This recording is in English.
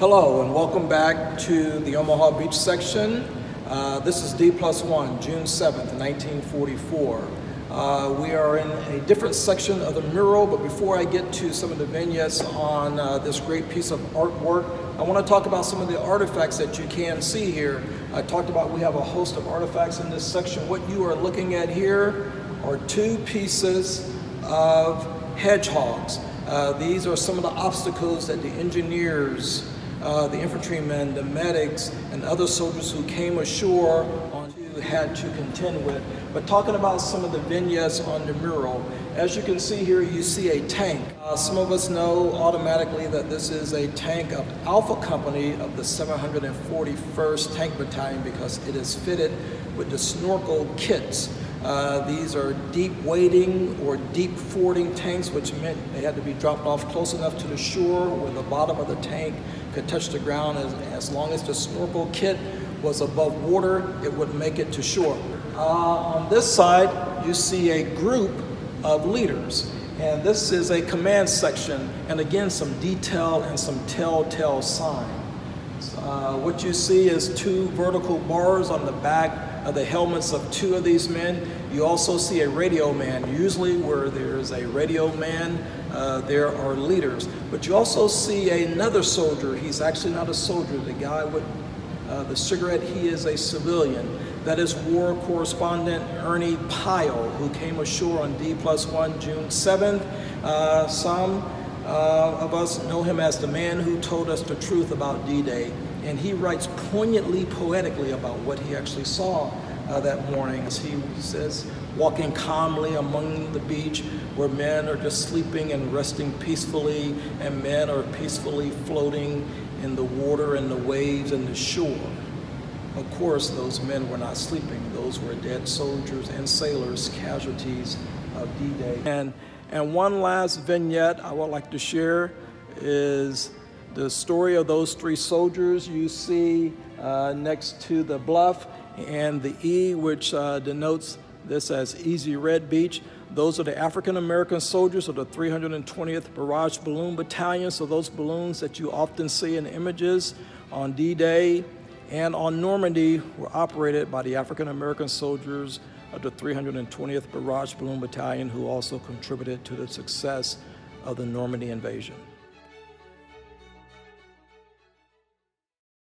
Hello and welcome back to the Omaha Beach section. Uh, this is D plus one, June 7th, 1944. Uh, we are in a different section of the mural, but before I get to some of the vignettes on uh, this great piece of artwork, I want to talk about some of the artifacts that you can see here. I talked about we have a host of artifacts in this section. What you are looking at here are two pieces of hedgehogs. Uh, these are some of the obstacles that the engineers uh, the infantrymen, the medics, and other soldiers who came ashore on had to contend with. But talking about some of the vignettes on the mural, as you can see here, you see a tank. Uh, some of us know automatically that this is a tank of Alpha Company of the 741st Tank Battalion because it is fitted with the snorkel kits. Uh, these are deep wading or deep fording tanks, which meant they had to be dropped off close enough to the shore where the bottom of the tank could touch the ground. As, as long as the snorkel kit was above water, it would make it to shore. Uh, on this side, you see a group of leaders. And this is a command section, and again, some detail and some telltale sign. Uh, what you see is two vertical bars on the back of the helmets of two of these men. You also see a radio man. Usually where there's a radio man, uh, there are leaders. But you also see another soldier. He's actually not a soldier. The guy with uh, the cigarette, he is a civilian. That is war correspondent Ernie Pyle, who came ashore on D plus one June 7th. Uh, some uh, of us know him as the man who told us the truth about D-Day and he writes poignantly, poetically about what he actually saw uh, that morning. As he says, walking calmly among the beach where men are just sleeping and resting peacefully, and men are peacefully floating in the water and the waves and the shore. Of course, those men were not sleeping. Those were dead soldiers and sailors, casualties of D-Day. And, and one last vignette I would like to share is the story of those three soldiers you see uh, next to the bluff and the E, which uh, denotes this as Easy Red Beach. Those are the African American soldiers of the 320th Barrage Balloon Battalion. So those balloons that you often see in images on D-Day and on Normandy were operated by the African American soldiers of the 320th Barrage Balloon Battalion who also contributed to the success of the Normandy invasion.